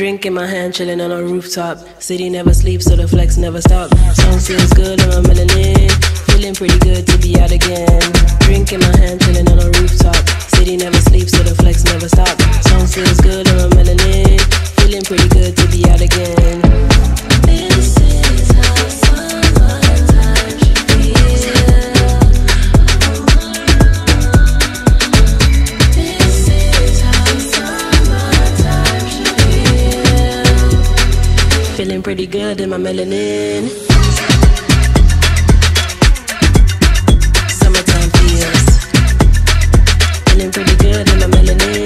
Drink in my hand, chilling on a rooftop. City never sleeps, so the flex never stop. Song feels good on my melanin. Feeling pretty good to be out again. Drink in my hand, chilling on a rooftop. City never sleeps, so the flex never stop. Song feels good on my melanin. feeling pretty good in my melanin. Summertime feels. Feeling pretty good in my melanin.